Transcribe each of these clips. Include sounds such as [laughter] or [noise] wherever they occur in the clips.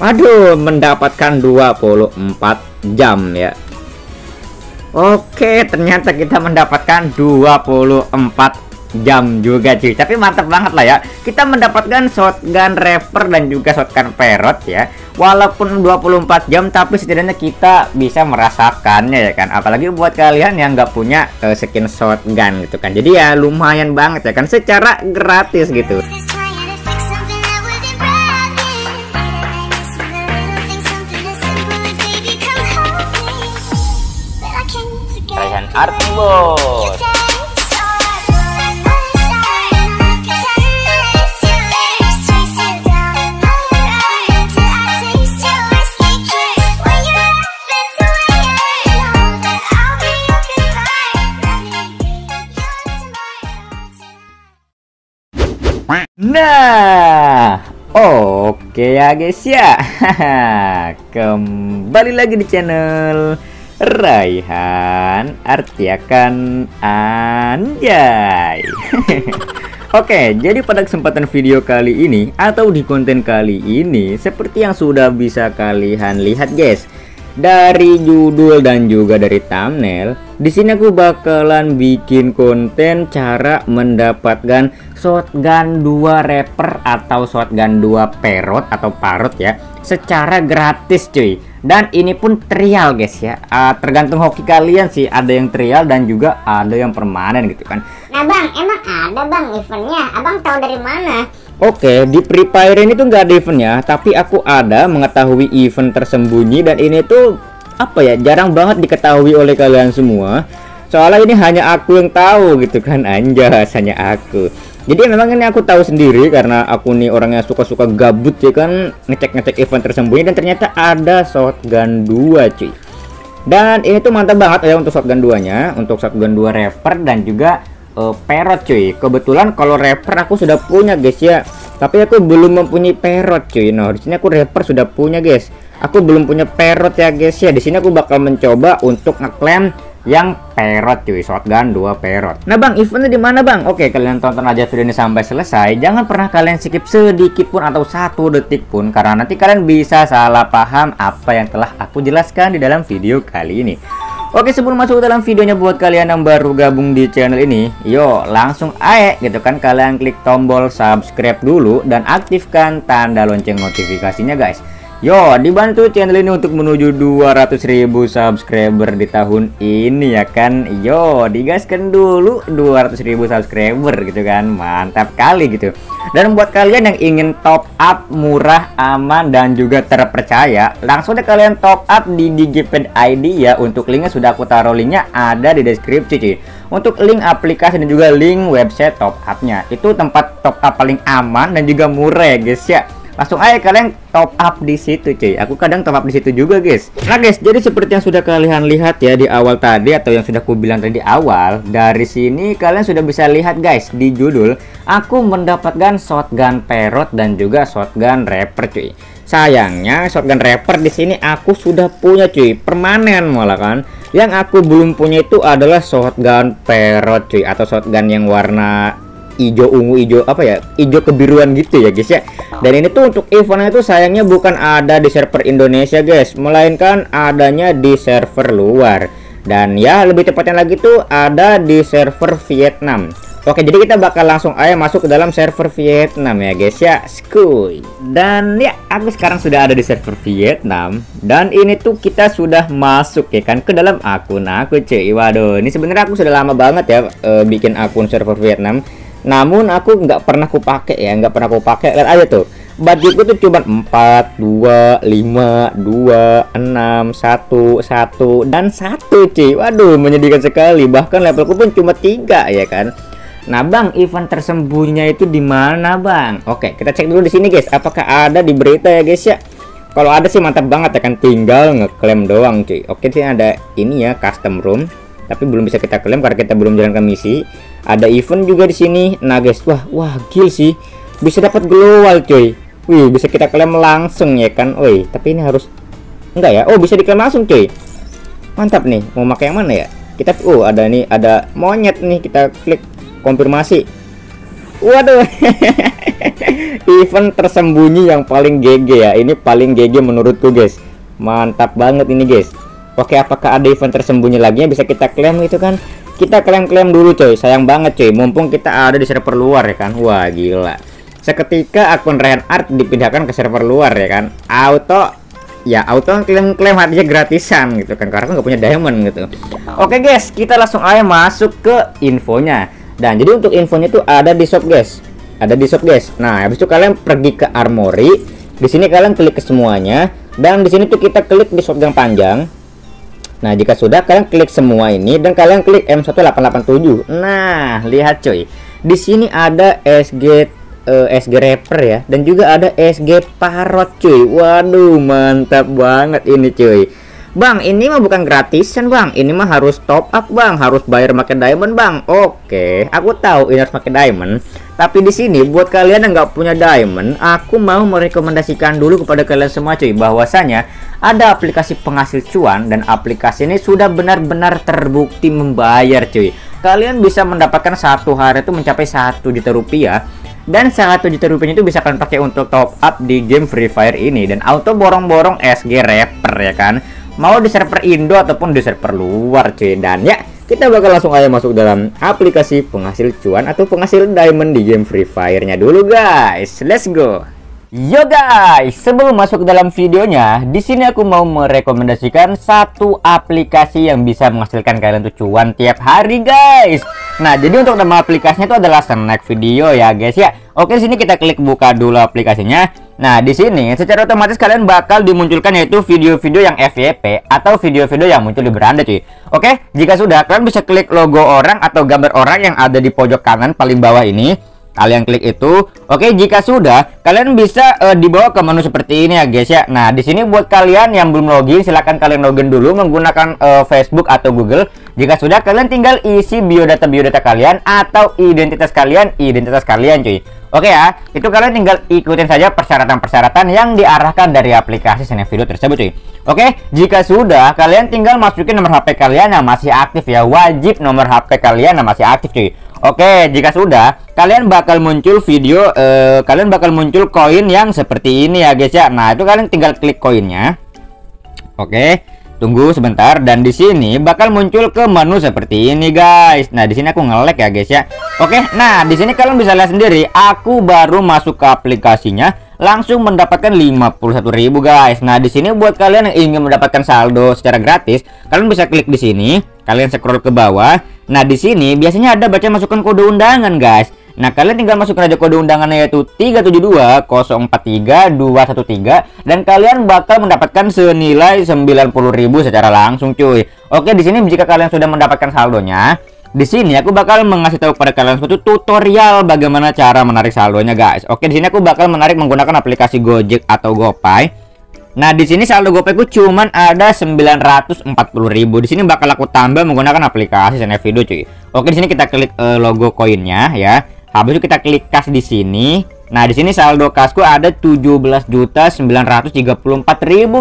Waduh, mendapatkan 24 jam ya. Oke, ternyata kita mendapatkan 24 jam juga cuy. Tapi mantap banget lah ya. Kita mendapatkan shotgun reaper dan juga shotgun parrot ya. Walaupun 24 jam tapi setidaknya kita bisa merasakannya ya kan. Apalagi buat kalian yang nggak punya uh, skin shotgun gitu kan. Jadi ya lumayan banget ya kan secara gratis gitu. Nah, oke ya guys ya. [laughs] Kembali lagi di channel Raihan Artiakan Anjay. [laughs] Oke, jadi pada kesempatan video kali ini atau di konten kali ini seperti yang sudah bisa kalian lihat guys dari judul dan juga dari thumbnail, di sini aku bakalan bikin konten cara mendapatkan shotgun 2 rapper atau shotgun 2 perot atau parot ya secara gratis cuy dan ini pun trial guys ya. Uh, tergantung hoki kalian sih. Ada yang trial dan juga ada yang permanen gitu kan. Nah bang emang ada bang eventnya? Abang tahu dari mana? Oke, di Free Fire ini tuh nggak ada eventnya, tapi aku ada mengetahui event tersembunyi dan ini tuh apa ya jarang banget diketahui oleh kalian semua. Soalnya ini hanya aku yang tahu gitu kan, anjas hanya aku jadi memang ini aku tahu sendiri karena aku nih orangnya suka-suka gabut ya kan? Ngecek-ngecek event tersembunyi dan ternyata ada shotgun 2 cuy. Dan ini tuh mantap banget ya untuk shotgun 2 nya untuk shotgun 2 reper dan juga uh, perot cuy. Kebetulan kalau reper aku sudah punya guys ya. Tapi aku belum mempunyai perot cuy. Nah di sini aku reper sudah punya guys. Aku belum punya perot ya guys ya. Di sini aku bakal mencoba untuk ngeklaim yang perot cuy. Shotgun dua perot. Nah bang eventnya di mana bang? Oke kalian tonton aja video ini sampai selesai. Jangan pernah kalian skip sedikit pun atau satu detik pun karena nanti kalian bisa salah paham apa yang telah aku jelaskan di dalam video kali ini. Oke sebelum masuk ke dalam videonya buat kalian yang baru gabung di channel ini Yo langsung aja gitu kan kalian klik tombol subscribe dulu dan aktifkan tanda lonceng notifikasinya guys Yo, dibantu channel ini untuk menuju 200.000 subscriber di tahun ini ya kan. Yo, digaskan dulu 200.000 subscriber gitu kan. Mantap kali gitu. Dan buat kalian yang ingin top up murah, aman dan juga terpercaya, langsung deh kalian top up di Digiped ID ya. Untuk linknya sudah aku taruh linknya ada di deskripsi cuy. Untuk link aplikasi dan juga link website top upnya. Itu tempat top up paling aman dan juga murah ya guys ya langsung aja kalian top up di situ cuy. Aku kadang top up di situ juga guys. Nah guys jadi seperti yang sudah kalian lihat ya di awal tadi atau yang sudah aku bilang tadi di awal dari sini kalian sudah bisa lihat guys di judul aku mendapatkan shotgun perot dan juga shotgun rapper cuy. Sayangnya shotgun rapper di sini aku sudah punya cuy. Permanen malah kan. Yang aku belum punya itu adalah shotgun perot cuy atau shotgun yang warna hijau ungu hijau apa ya hijau kebiruan gitu ya guys ya. Dan ini tuh untuk eventnya itu sayangnya bukan ada di server Indonesia guys melainkan adanya di server luar. Dan ya lebih tepatnya lagi tuh ada di server Vietnam. Oke jadi kita bakal langsung aja masuk ke dalam server Vietnam ya guys ya. Skuy. Dan ya aku sekarang sudah ada di server Vietnam. Dan ini tuh kita sudah masuk ya kan ke dalam akun aku cuy. Waduh ini sebenarnya aku sudah lama banget ya uh, bikin akun server Vietnam namun aku nggak pernah aku pakai ya nggak pernah aku pakai lihat aja tuh bajuku tuh cuma 4 2 5 2 6 1 1 dan 1 cuy waduh menyedihkan sekali bahkan levelku pun cuma 3 ya kan Nah bang, event tersembunyinya itu di mana bang? Oke, kita cek dulu di sini guys. Apakah ada di berita ya guys ya? Kalau ada sih mantap banget ya kan, tinggal ngeklaim doang cuy. Oke, sini ada ini ya custom room, tapi belum bisa kita klaim karena kita belum jalankan misi. Ada event juga di sini. Nah guys wah wah gil sih. Bisa dapat global cuy. Wih bisa kita klaim langsung ya kan? Wih tapi ini harus enggak ya? Oh bisa diklaim langsung cuy. Mantap nih. Mau pakai yang mana ya? Kita oh ada nih ada monyet nih. Kita klik konfirmasi. Waduh. [laughs] event tersembunyi yang paling GG ya. Ini paling GG menurutku, guys. Mantap banget ini, guys. Oke, apakah ada event tersembunyi lagi yang bisa kita klaim itu kan? Kita klaim-klaim dulu, coy. Sayang banget, coy. Mumpung kita ada di server luar ya kan. Wah, gila. Seketika akun Reinhardt dipindahkan ke server luar ya kan. Auto ya auto klaim-klaim hadiah gratisan gitu kan karena nggak punya diamond gitu. Oke guys, kita langsung aja masuk ke infonya. Dan jadi untuk infonya itu ada di shop guys ada di shop guys nah habis itu kalian pergi ke armory di sini kalian klik ke semuanya dan di sini tuh kita klik di shop yang panjang nah jika sudah kalian klik semua ini dan kalian klik M1887 nah lihat cuy di sini ada SG uh, eh, SG Rapper ya dan juga ada SG Parrot cuy waduh mantap banget ini cuy Bang, ini mah bukan gratisan, Bang. Ini mah harus top up, Bang. Harus bayar pakai diamond, Bang. Oke, aku tahu ini harus pakai diamond. Tapi di sini buat kalian yang nggak punya diamond, aku mau merekomendasikan dulu kepada kalian semua, cuy, bahwasanya ada aplikasi penghasil cuan dan aplikasi ini sudah benar-benar terbukti membayar, cuy. Kalian bisa mendapatkan satu hari itu mencapai satu juta rupiah dan satu juta rupiah itu bisa kalian pakai untuk top up di game Free Fire ini dan auto borong-borong SG rapper ya kan mau di server Indo ataupun di server luar cuy dan ya kita bakal langsung aja masuk dalam aplikasi penghasil cuan atau penghasil diamond di game Free Fire-nya dulu guys let's go Yo guys, sebelum masuk ke dalam videonya, di sini aku mau merekomendasikan satu aplikasi yang bisa menghasilkan kalian tuh cuan tiap hari guys. Nah, jadi untuk nama aplikasinya itu adalah Snack Video ya guys ya. Oke, sini kita klik buka dulu aplikasinya. Nah, di sini secara otomatis kalian bakal dimunculkan yaitu video-video yang FYP atau video-video yang muncul di beranda cuy. Oke, jika sudah kalian bisa klik logo orang atau gambar orang yang ada di pojok kanan paling bawah ini kalian klik itu. Oke jika sudah kalian bisa uh, dibawa ke menu seperti ini ya guys ya. Nah di sini buat kalian yang belum login silahkan kalian login dulu menggunakan uh, Facebook atau Google. Jika sudah kalian tinggal isi biodata biodata kalian atau identitas kalian identitas kalian cuy. Oke ya itu kalian tinggal ikutin saja persyaratan-persyaratan yang diarahkan dari aplikasi Snap Video tersebut cuy. Oke jika sudah kalian tinggal masukin nomor HP kalian yang masih aktif ya. Wajib nomor HP kalian yang masih aktif cuy Oke, jika sudah, kalian bakal muncul video, uh, kalian bakal muncul koin yang seperti ini ya guys ya. Nah, itu kalian tinggal klik koinnya. Oke, tunggu sebentar dan di sini bakal muncul ke menu seperti ini guys. Nah, di sini aku ngelek ya guys ya. Oke, nah di sini kalian bisa lihat sendiri, aku baru masuk ke aplikasinya langsung mendapatkan 51.000 guys. Nah, di sini buat kalian yang ingin mendapatkan saldo secara gratis, kalian bisa klik di sini, kalian scroll ke bawah Nah, di sini biasanya ada baca masukkan kode undangan, guys. Nah, kalian tinggal masukkan aja kode undangannya yaitu 372043213 dan kalian bakal mendapatkan senilai 90.000 secara langsung, cuy. Oke, di sini jika kalian sudah mendapatkan saldonya, di sini aku bakal mengasih tahu kepada kalian suatu tutorial bagaimana cara menarik saldonya, guys. Oke, di sini aku bakal menarik menggunakan aplikasi Gojek atau GoPay. Nah, di sini saldo GoPayku cuman ada 940.000. Di sini bakal aku tambah menggunakan aplikasi Snap Video, cuy. Oke, di sini kita klik uh, logo koinnya ya. Habis itu kita klik kas di sini. Nah, di sini saldo kasku ada 17.934.000,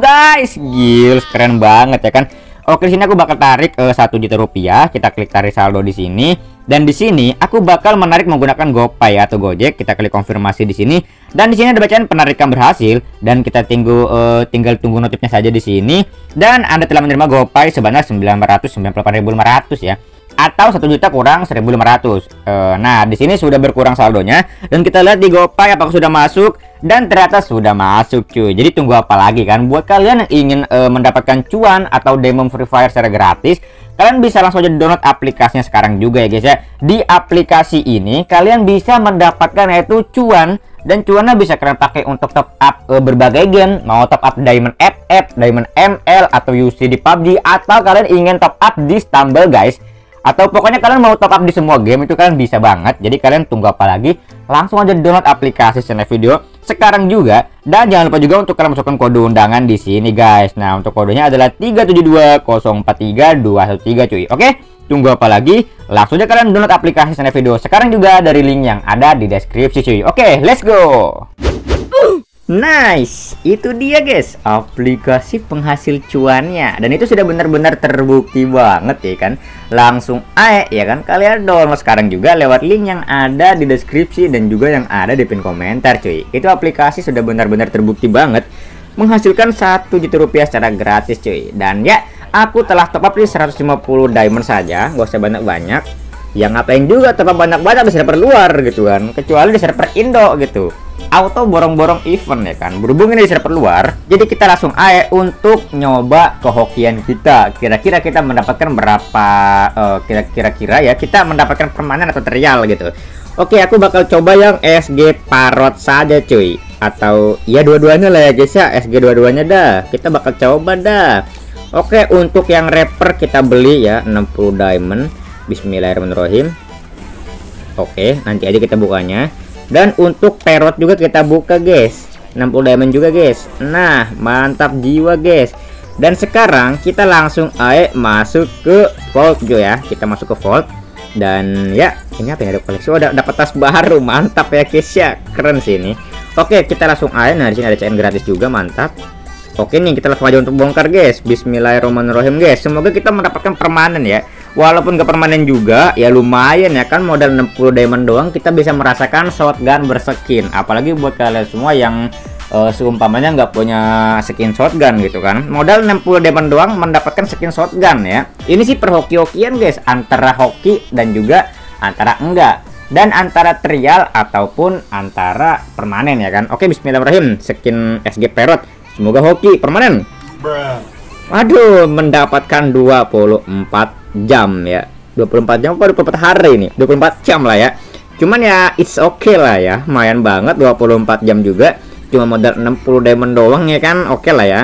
guys. Gil, keren banget ya kan. Oke, di sini aku bakal tarik uh, eh, 1 juta rupiah. Kita klik tarik saldo di sini. Dan di sini aku bakal menarik menggunakan GoPay atau Gojek. Kita klik konfirmasi di sini. Dan di sini ada bacaan penarikan berhasil dan kita tunggu uh, tinggal tunggu notifnya saja di sini. Dan Anda telah menerima GoPay sebanyak 998.500 ya atau satu juta kurang 1.500. Uh, nah, di sini sudah berkurang saldonya dan kita lihat di GoPay apakah sudah masuk dan ternyata sudah masuk cuy. Jadi tunggu apa lagi kan buat kalian yang ingin uh, mendapatkan cuan atau demo Free Fire secara gratis, kalian bisa langsung aja download aplikasinya sekarang juga ya guys ya. Di aplikasi ini kalian bisa mendapatkan yaitu cuan dan cuannya bisa kalian pakai untuk top up uh, berbagai game mau top up diamond FF, diamond ML atau UC di PUBG atau kalian ingin top up di Stumble guys atau pokoknya kalian mau top up di semua game itu kalian bisa banget. Jadi kalian tunggu apa lagi? Langsung aja download aplikasi Snap Video sekarang juga. Dan jangan lupa juga untuk kalian masukkan kode undangan di sini guys. Nah untuk kodenya adalah 372043213 cuy. Oke tunggu apa lagi? Langsung aja kalian download aplikasi Snap Video sekarang juga dari link yang ada di deskripsi cuy. Oke let's go Nice, itu dia guys, aplikasi penghasil cuannya. Dan itu sudah benar-benar terbukti banget ya kan? Langsung ae ya kan, kalian download sekarang juga lewat link yang ada di deskripsi Dan juga yang ada di pin komentar cuy. Itu aplikasi sudah benar-benar terbukti banget. Menghasilkan 1 juta rupiah secara gratis cuy. Dan ya, aku telah top up di 150 diamond saja. Gak usah banyak-banyak. Yang ngapain juga top up banyak-banyak di server luar gitu kan? Kecuali di server Indo gitu auto borong-borong event ya kan. Berhubung ini server luar jadi kita langsung aja untuk nyoba kehokian kita. Kira-kira kita mendapatkan berapa uh, kira-kira ya kita mendapatkan permanen atau trial gitu. Oke aku bakal coba yang SG parot saja cuy. Atau ya dua-duanya lah ya guys ya. SG dua-duanya dah. Kita bakal coba dah. Oke untuk yang rapper kita beli ya 60 diamond. Bismillahirrahmanirrahim. Oke nanti aja kita bukanya dan untuk perot juga kita buka guys. 60 diamond juga guys. Nah mantap jiwa guys. Dan sekarang kita langsung ayo masuk ke vault jo ya. Kita masuk ke vault. Dan ya ini apa yang ada koleksi? Oh dapat tas baru. [laughs] Mantap ya guys ya. Keren sih ini. Oke kita langsung ayo. Nah di sini ada CN gratis juga mantap. Oke nih kita langsung aja untuk bongkar guys. Bismillahirrahmanirrahim guys. Semoga kita mendapatkan permanen ya walaupun gak permanen juga ya lumayan ya kan modal 60 diamond doang kita bisa merasakan shotgun berskin. Apalagi buat kalian semua yang uh, seumpamanya nggak punya skin shotgun gitu kan. Modal 60 diamond doang mendapatkan skin shotgun ya. Ini sih per hoki-hokian guys. Antara hoki dan juga antara enggak. Dan antara trial ataupun antara permanen ya kan. Oke bismillahirrahmanirrahim. Skin SG Perot. Semoga hoki permanen. Waduh, mendapatkan 24 jam ya. 24 jam apa 24 hari ini. 24 jam lah ya. Cuman ya it's okay lah ya. Lumayan banget 24 jam juga. Cuma modal 60 diamond doang ya kan? Oke okay lah ya.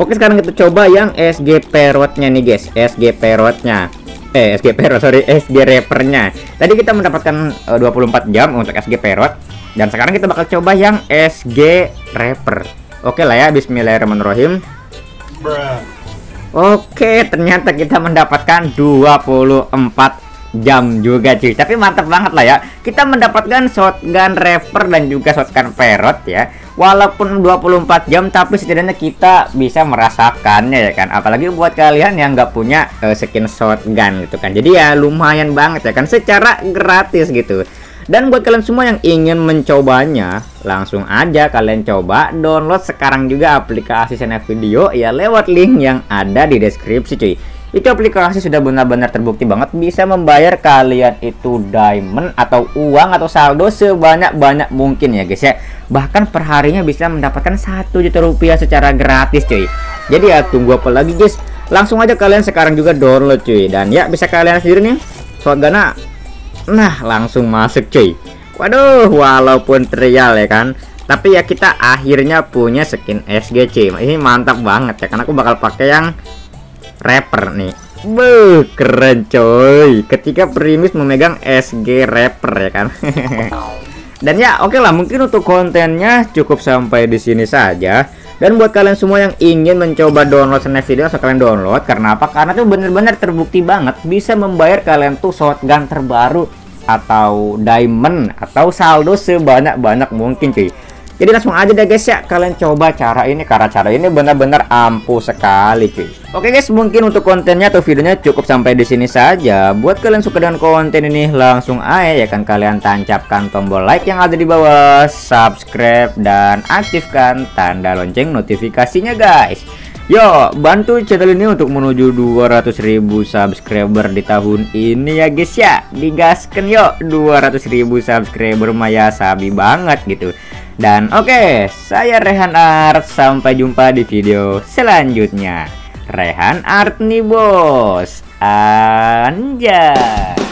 Oke sekarang kita coba yang SG perotnya nih guys. SG perotnya eh SG perot sorry SG rappernya. Tadi kita mendapatkan uh, eh, 24 jam untuk SG perot dan sekarang kita bakal coba yang SG rapper. Oke lah ya. Bismillahirrahmanirrahim. Bruh. Oke, ternyata kita mendapatkan 24 jam juga cuy. Tapi mantap banget lah ya. Kita mendapatkan shotgun rever dan juga shotgun perot ya. Walaupun 24 jam tapi setidaknya kita bisa merasakannya ya kan. Apalagi buat kalian yang nggak punya uh, skin shotgun gitu kan. Jadi ya lumayan banget ya kan. Secara gratis gitu dan buat kalian semua yang ingin mencobanya, langsung aja kalian coba download sekarang juga aplikasi Sena Video ya lewat link yang ada di deskripsi cuy. Itu aplikasi sudah benar-benar terbukti banget bisa membayar kalian itu diamond atau uang atau saldo sebanyak-banyak mungkin ya guys ya. Bahkan perharinya bisa mendapatkan satu juta rupiah secara gratis cuy. Jadi ya tunggu apa lagi guys? Langsung aja kalian sekarang juga download cuy. Dan ya bisa kalian sendiri nih. Shotgunnya Nah langsung masuk cuy. Waduh walaupun trial ya kan Tapi ya kita akhirnya punya skin SG cuy. Ini mantap banget ya Karena aku bakal pakai yang rapper nih. Beuh, keren coy ketika Primis memegang SG rapper ya kan. [laughs] Dan ya oke okay lah mungkin untuk kontennya cukup sampai di sini saja dan buat kalian semua yang ingin mencoba download snap video, langsung kalian download. Karena apa? Karena itu bener-bener terbukti banget bisa membayar kalian tuh shotgun terbaru atau diamond atau saldo sebanyak-banyak mungkin cuy jadi langsung aja deh guys ya. Kalian coba cara ini karena cara ini benar-benar ampuh sekali cuy. Oke guys mungkin untuk kontennya atau videonya cukup sampai di sini saja. Buat kalian suka dengan konten ini langsung aja ya kan kalian tancapkan tombol like yang ada di bawah subscribe dan aktifkan tanda lonceng notifikasinya guys. Yo, bantu channel ini untuk menuju 200.000 subscriber di tahun ini ya guys ya. Digaskan yuk 200.000 subscriber Maya. Sabi banget gitu. Dan oke, okay, saya Rehan Art. Sampai jumpa di video selanjutnya. Rehan Art nih bos. Anjay.